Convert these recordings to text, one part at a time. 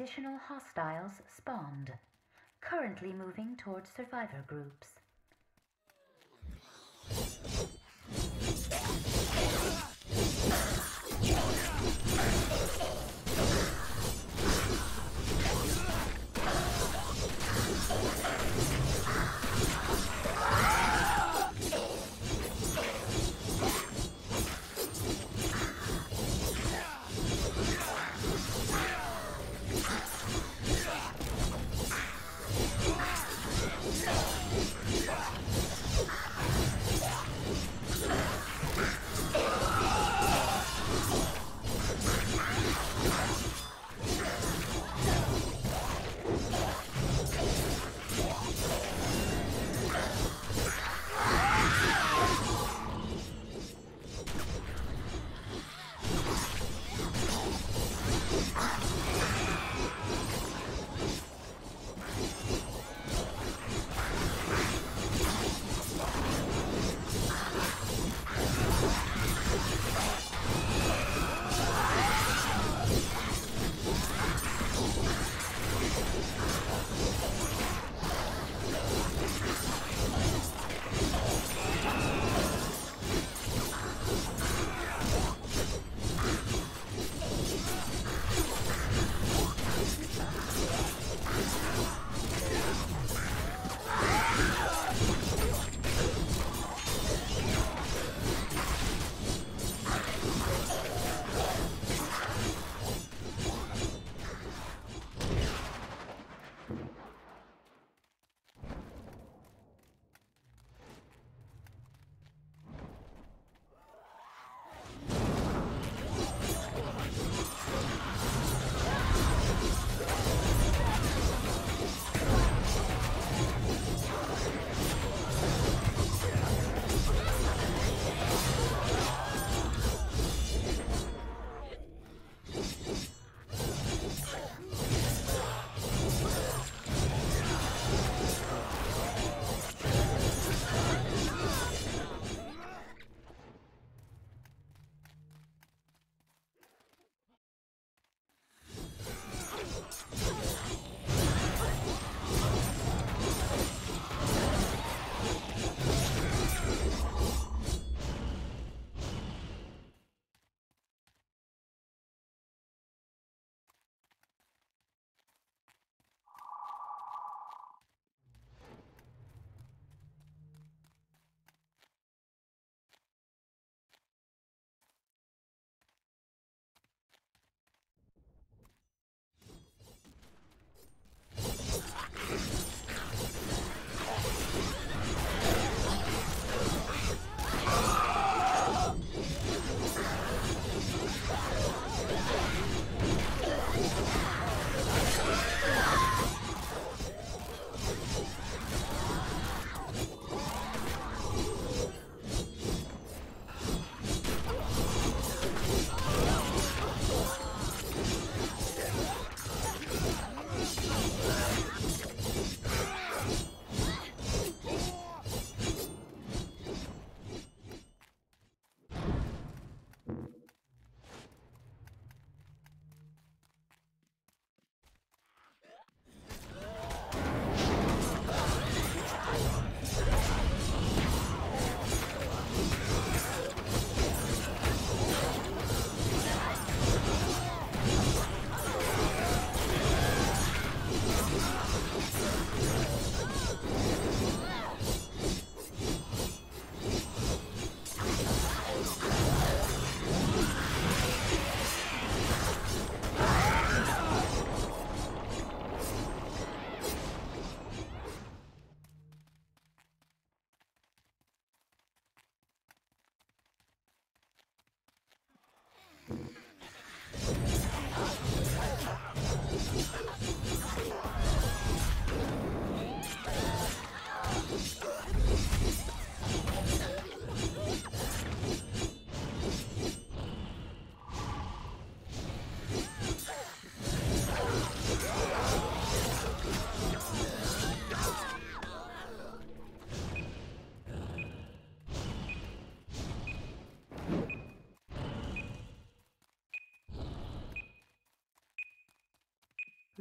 Additional hostiles spawned. Currently moving towards survivor groups.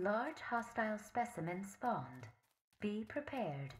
Large hostile specimen spawned. Be prepared.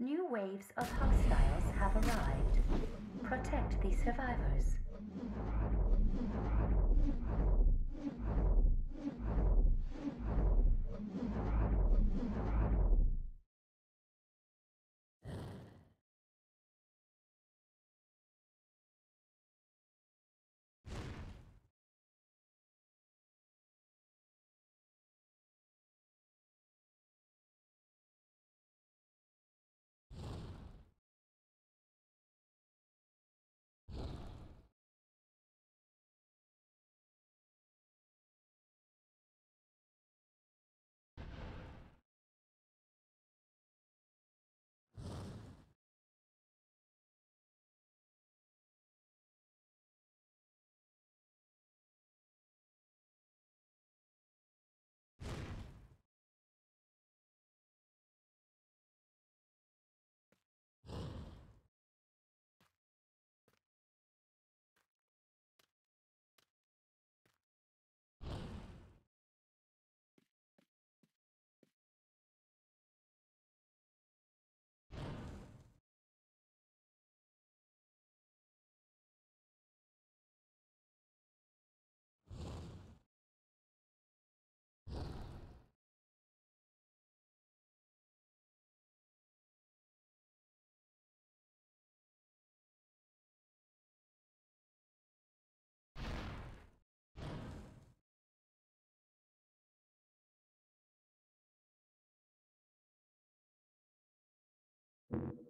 New waves of hostiles have arrived. Protect the survivors. you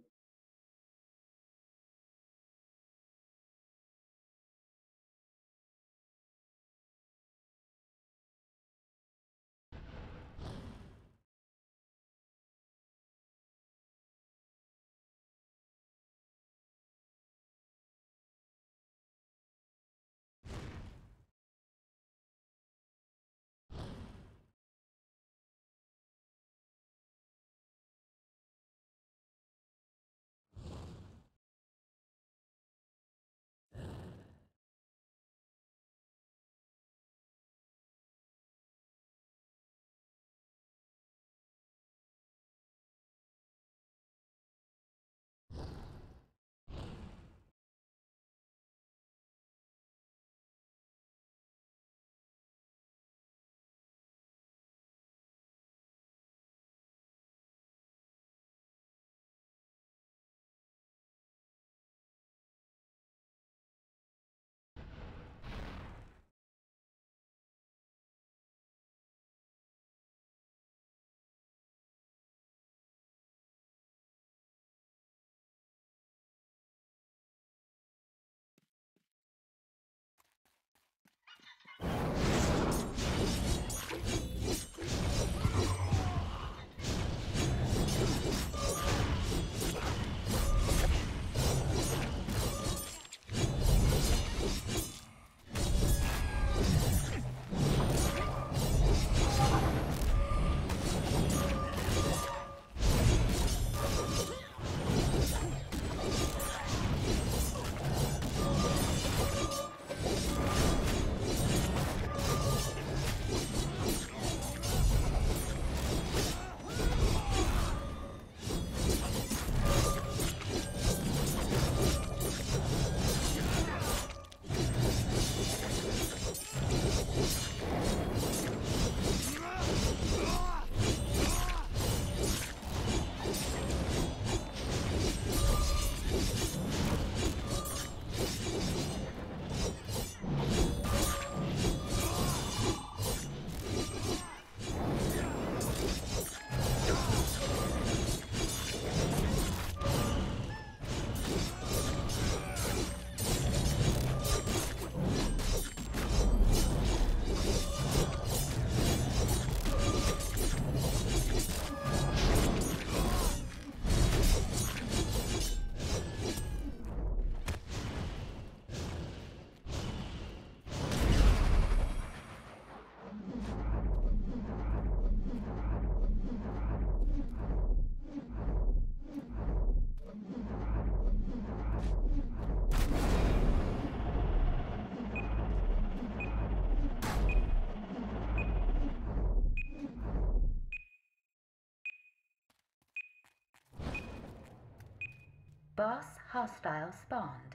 Boss hostile spawned.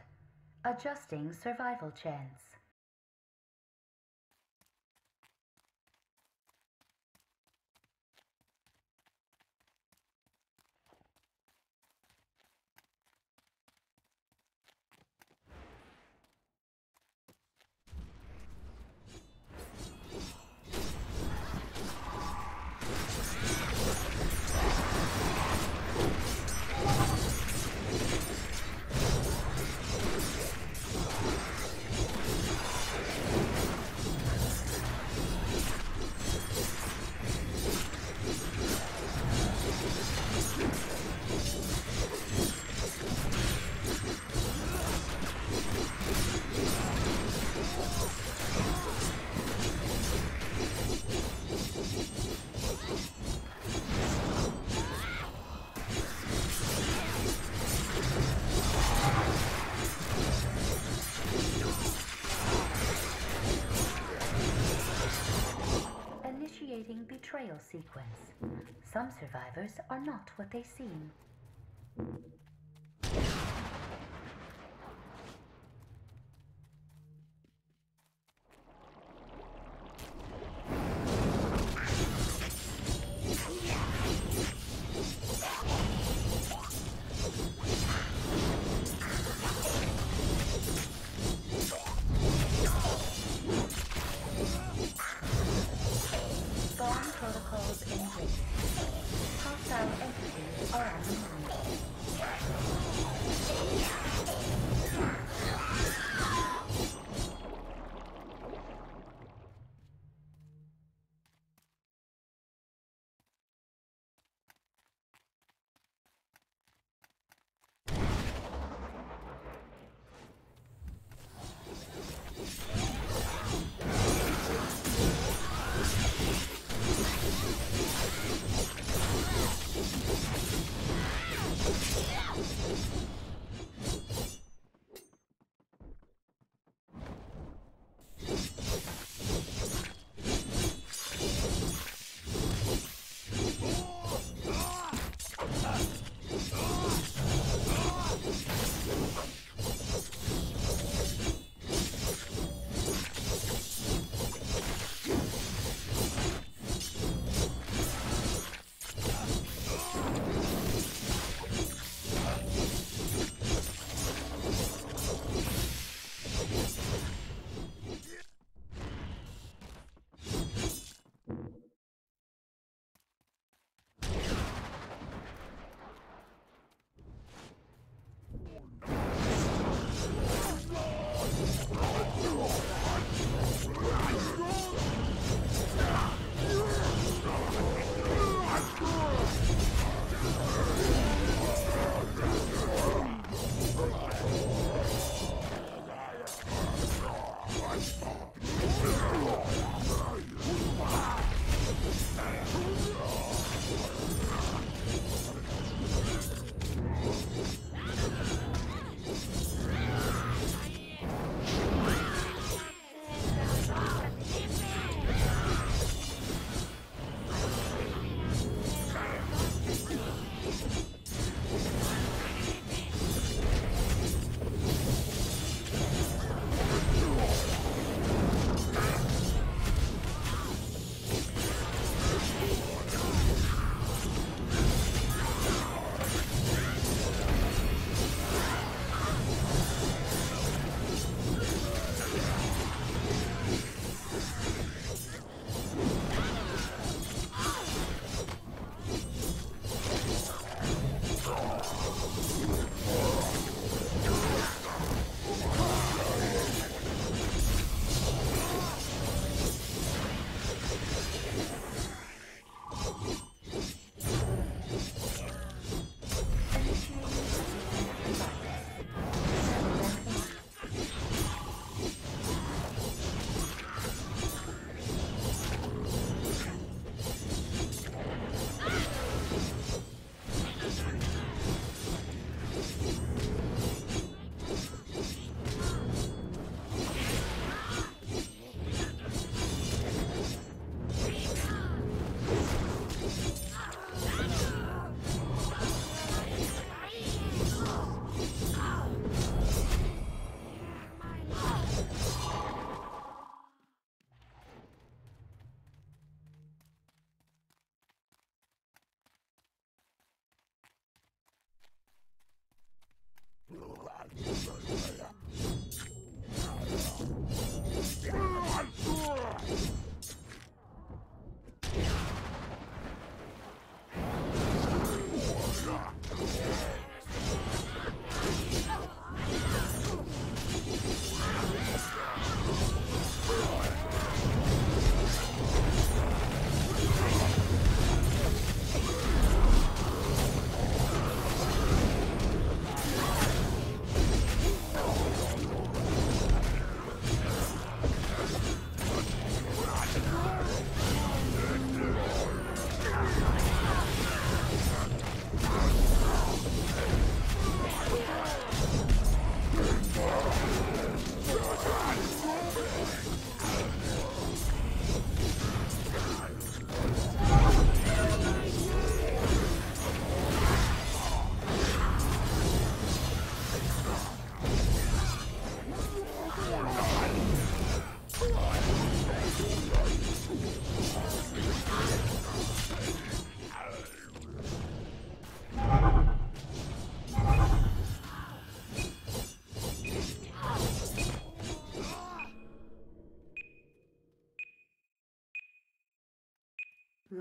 Adjusting survival chance. Are not what they seem.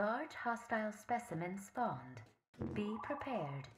Large hostile specimen spawned. Be prepared.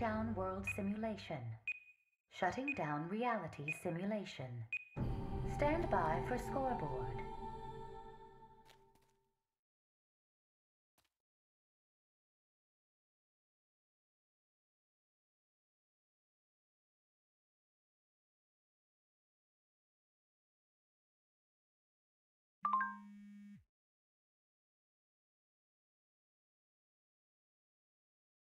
Down world simulation. Shutting down reality simulation. Stand by for scoreboard.